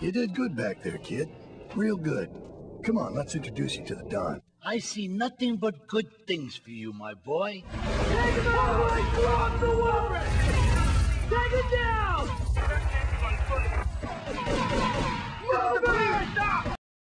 You did good back there, kid. Real good. Come on, let's introduce you to the Don. I see nothing but good things for you, my boy.